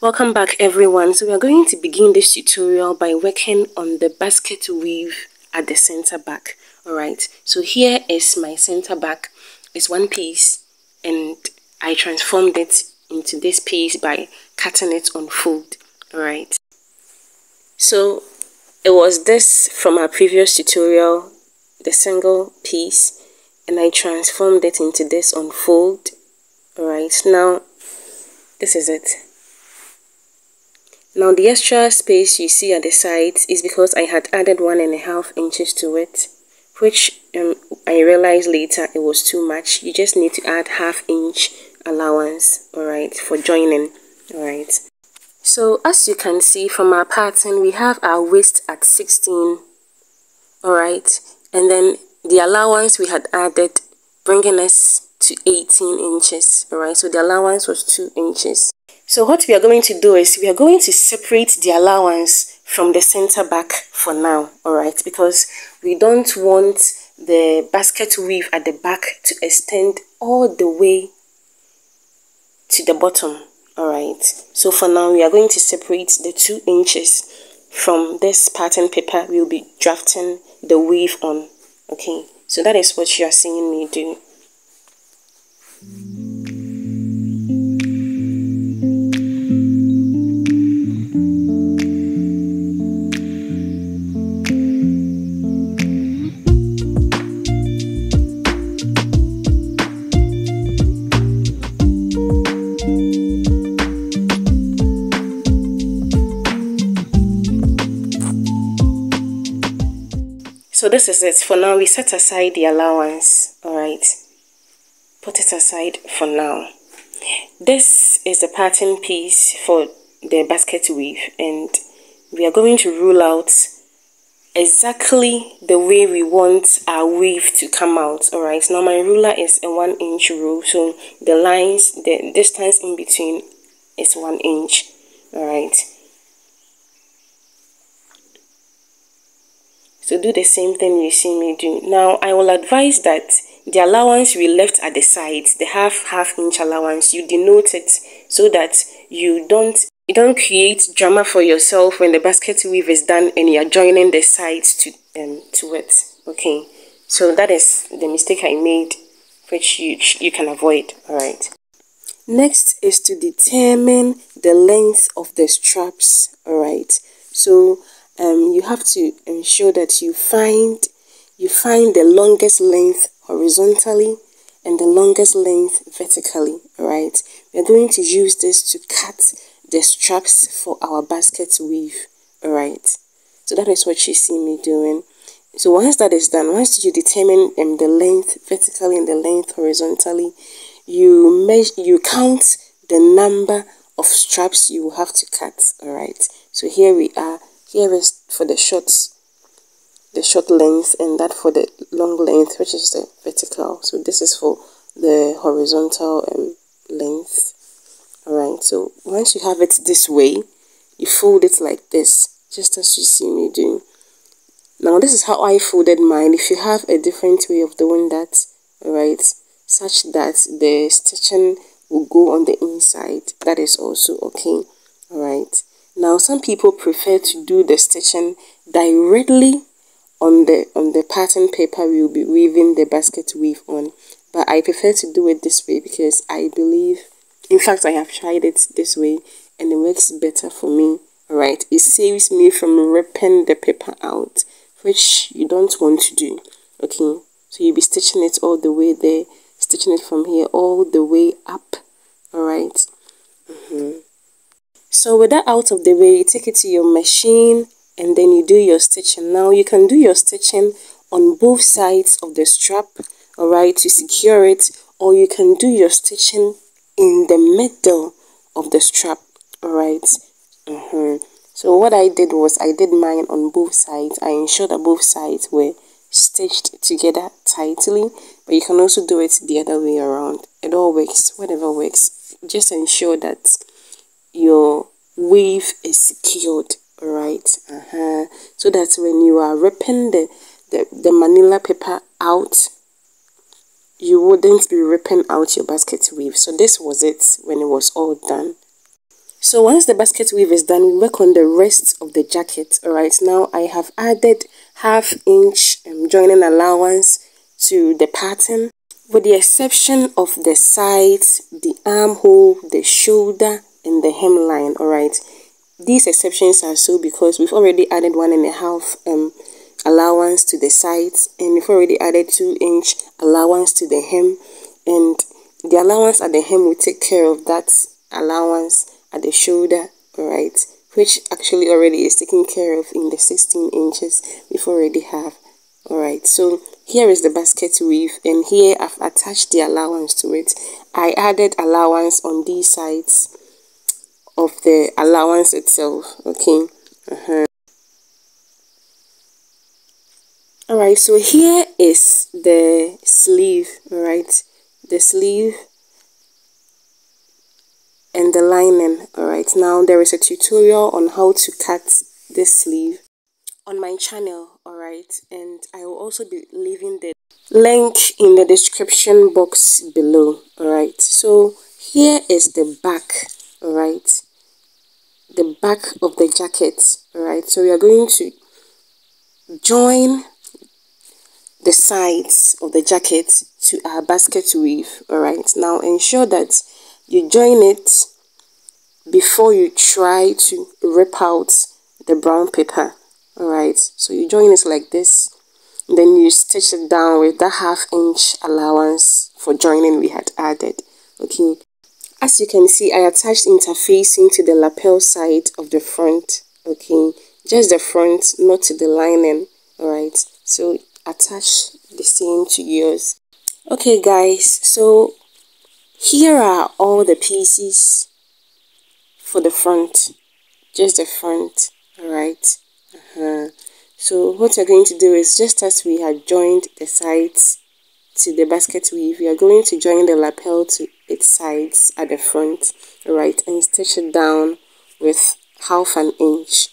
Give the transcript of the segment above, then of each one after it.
welcome back everyone. So we are going to begin this tutorial by working on the basket weave at the center back. All right. So here is my center back. It's one piece and i transformed it into this piece by cutting it on fold. All right so it was this from our previous tutorial the single piece and i transformed it into this unfold. all right now this is it now the extra space you see at the sides is because I had added one and a half inches to it, which um, I realized later it was too much. You just need to add half inch allowance, alright, for joining, alright. So as you can see from our pattern, we have our waist at 16, alright, and then the allowance we had added bringing us to 18 inches, alright, so the allowance was 2 inches. So what we are going to do is we are going to separate the allowance from the center back for now, alright, because we don't want the basket weave at the back to extend all the way to the bottom, alright. So for now we are going to separate the 2 inches from this pattern paper we'll be drafting the weave on, okay. So that is what you are seeing me do. This is it for now. We set aside the allowance. All right. Put it aside for now. This is the pattern piece for the basket weave and we are going to rule out exactly the way we want our weave to come out. All right. Now my ruler is a one inch rule so the lines the distance in between is one inch. All right So do the same thing you see me do. Now I will advise that the allowance we left at the sides, the half half inch allowance, you denote it so that you don't you don't create drama for yourself when the basket weave is done and you are joining the sides to um to it. Okay, so that is the mistake I made, which you you can avoid. All right. Next is to determine the length of the straps. All right. So um, you have to ensure that you find you find the longest length horizontally and the longest length vertically right we're going to use this to cut the straps for our basket weave all right so that is what you see me doing. So once that is done once you determine um, the length vertically and the length horizontally you measure you count the number of straps you will have to cut all right so here we are here is for the short the short length and that for the long length which is the vertical. So this is for the horizontal um, length. All right so once you have it this way you fold it like this just as you see me doing now this is how I folded mine. If you have a different way of doing that all right such that the stitching will go on the inside that is also okay all right now some people prefer to do the stitching directly on the on the pattern paper we will be weaving the basket weave on. But I prefer to do it this way because I believe in fact I have tried it this way and it works better for me right? It saves me from ripping the paper out which you don't want to do okay? So you'll be stitching it all the way there stitching it from here all the way up all right mm -hmm. So with that out of the way, you take it to your machine and then you do your stitching. Now you can do your stitching on both sides of the strap, alright, to secure it, or you can do your stitching in the middle of the strap, alright. Mm -hmm. So what I did was I did mine on both sides. I ensured that both sides were stitched together tightly, but you can also do it the other way around. It all works, whatever works. Just ensure that your weave is secured right uh-huh. so that when you are ripping the, the the manila paper out you wouldn't be ripping out your basket weave. So this was it when it was all done. So once the basket weave is done we work on the rest of the jacket all right now i have added half inch um, joining allowance to the pattern. With the exception of the sides the armhole the shoulder and the hemline all right these exceptions are so because we've already added one and a half um allowance to the sides and we've already added two inch allowance to the hem and the allowance at the hem will take care of that allowance at the shoulder all right which actually already is taken care of in the 16 inches we've already have all right so here is the basket weave and here I've attached the allowance to it. I added allowance on these sides of the allowance itself okay? Uh -huh. all right so here is the sleeve all right the sleeve and the lining all right now there is a tutorial on how to cut this sleeve on my channel all right and i will also be leaving the link in the description box below all right so here is the back right the back of the jacket right? So we are going to join the sides of the jacket to our basket weave all right? Now ensure that you join it before you try to rip out the brown paper all right? So you join it like this then you stitch it down with that half inch allowance for joining we had added okay as you can see i attached interfacing to the lapel side of the front okay? Just the front not to the lining all right so attach the same to yours. Okay guys so here are all the pieces for the front. Just the front all right uh -huh. so what we're going to do is just as we had joined the sides to the basket weave we are going to join the lapel to its sides at the front right and stitch it down with half an inch.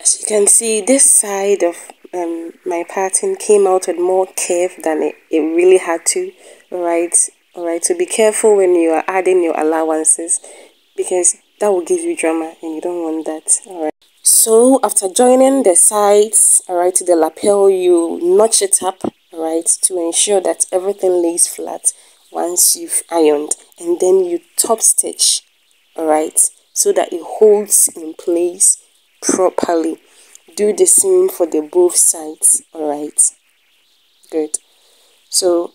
As you can see this side of um, my pattern came out with more curve than it, it really had to alright alright so be careful when you are adding your allowances because that will give you drama and you don't want that alright so after joining the sides alright to the lapel you notch it up alright to ensure that everything lays flat once you've ironed. And then you top stitch alright so that it holds in place properly. Do the same for the both sides all right. Good. So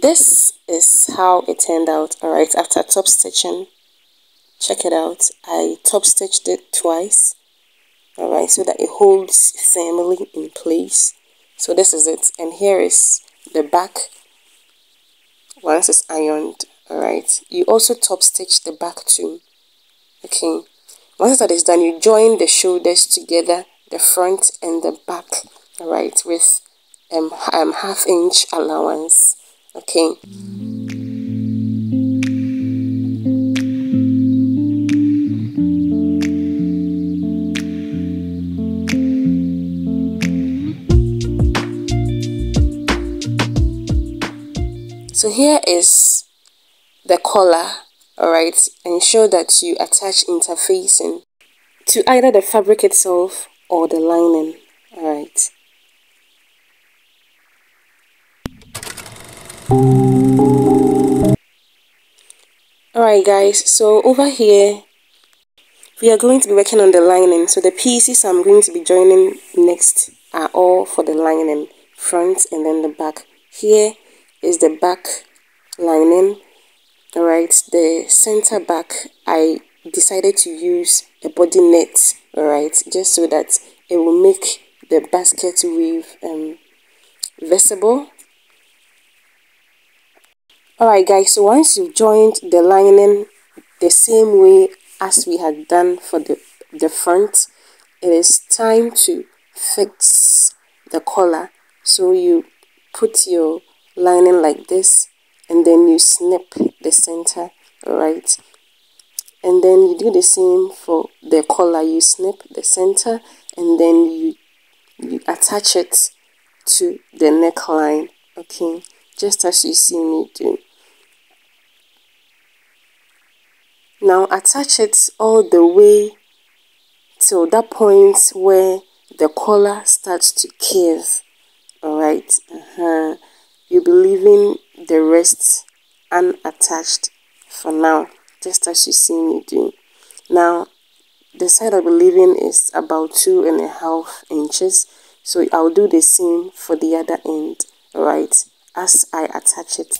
this is how it turned out all right after top stitching check it out. I top stitched it twice all right so that it holds firmly in place. So this is it and here is the back. Once it's ironed all right you also top stitch the back too okay. Once that is done, you join the shoulders together, the front and the back, all right, with um, um half inch allowance, okay. So here is the collar alright? Ensure that you attach interfacing to either the fabric itself or the lining alright? Alright guys so over here we are going to be working on the lining. So the pieces I'm going to be joining next are all for the lining front and then the back. Here is the back lining all right the center back i decided to use a body net all right just so that it will make the basket weave um, visible. All right guys so once you've joined the lining the same way as we had done for the the front it is time to fix the collar. So you put your lining like this and then you snip the center right? And then you do the same for the collar. You snip the center and then you you attach it to the neckline okay? Just as you see me do. Now attach it all the way till that point where the collar starts to curve all right uh-huh. You'll be leaving the rest unattached for now just as you see me do. Now the side I'll be leaving is about two and a half inches so I'll do the same for the other end right as I attach it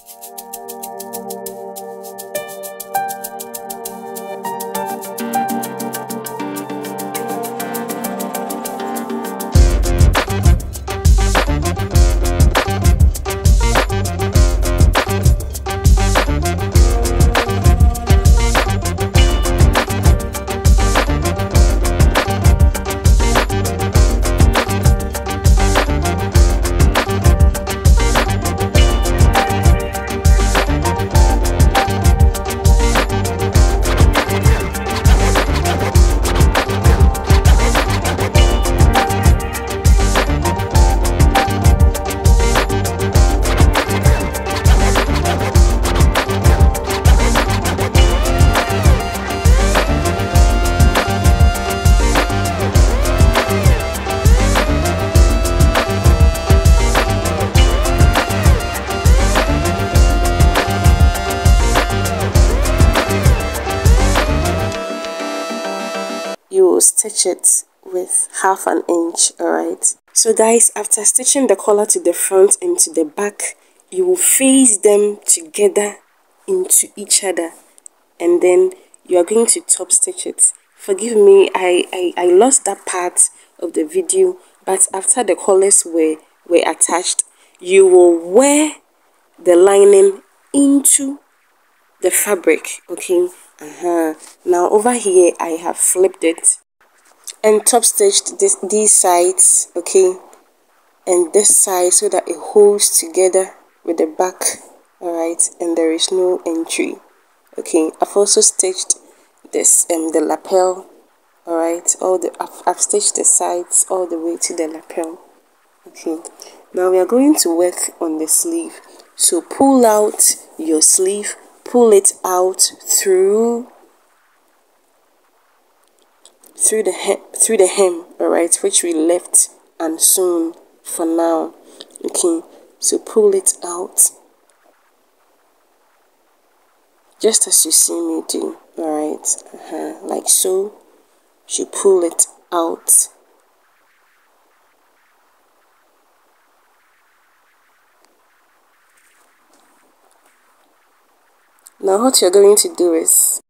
stitch it with half an inch alright? So guys after stitching the collar to the front and to the back you will face them together into each other and then you are going to top stitch it. Forgive me I, I i lost that part of the video but after the collars were were attached you will wear the lining into the fabric okay? Uh-huh. Now over here i have flipped it and top stitched this these sides okay? And this side so that it holds together with the back all right and there is no entry okay? I've also stitched this um the lapel all right all the I've, I've stitched the sides all the way to the lapel okay? Now we are going to work on the sleeve. So pull out your sleeve pull it out through through the hem through the hem all right which we left and sewn for now okay? So pull it out. Just as you see me do all right uh -huh, like so. You pull it out. Now what you're going to do is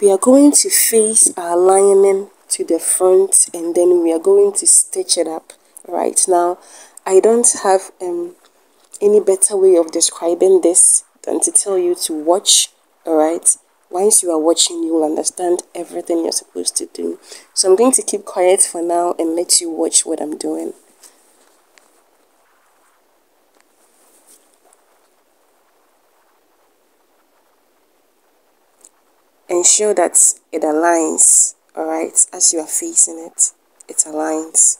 we are going to face our lining to the front and then we are going to stitch it up right now. I don't have um any better way of describing this than to tell you to watch all right once you are watching you will understand everything you're supposed to do. So i'm going to keep quiet for now and let you watch what i'm doing. Ensure that it aligns alright as you are facing it it aligns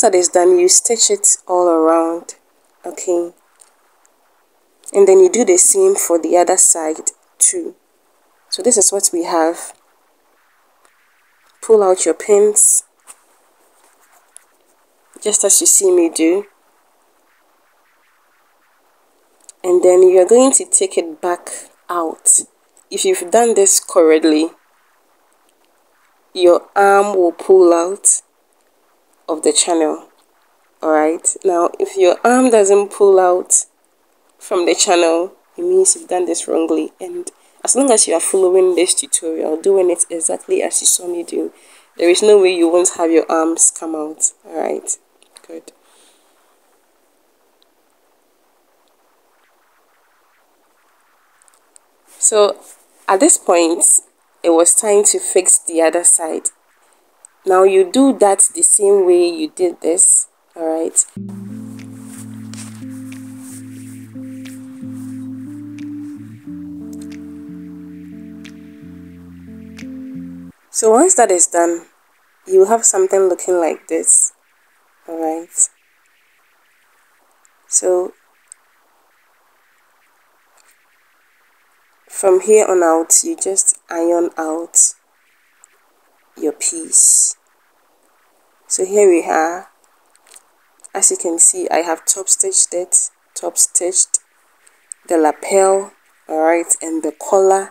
so once that is done you stitch it all around okay? And then you do the same for the other side too. So this is what we have. Pull out your pins. Just as you see me do. And then you're going to take it back out. If you've done this correctly your arm will pull out of the channel alright? Now if your arm doesn't pull out from the channel it means you've done this wrongly. And as long as you are following this tutorial doing it exactly as you saw me do there is no way you won't have your arms come out alright? Good. So at this point it was time to fix the other side now you do that the same way you did this all right? So once that is done you have something looking like this all right? So from here on out you just iron out your piece so here we are. As you can see I have top stitched it top stitched the lapel all right and the collar.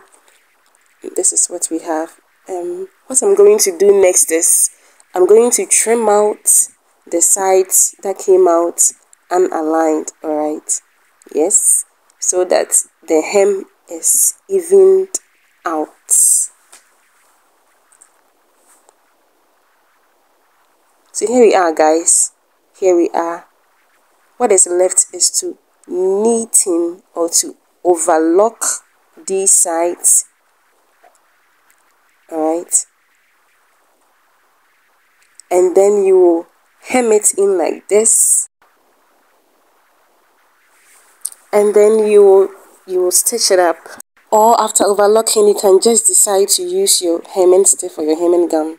This is what we have. Um what I'm going to do next is I'm going to trim out the sides that came out unaligned all right? Yes? So that the hem is evened out so here we are guys. Here we are. What is left is to neaten or to overlock these sides all right and then you will hem it in like this. And then you will you will stitch it up. Or after overlocking you can just decide to use your hemming stick or your hemming gun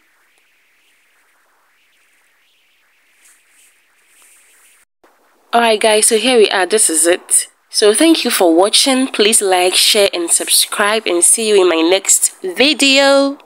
alright guys so here we are. This is it. So thank you for watching. Please like share and subscribe and see you in my next video.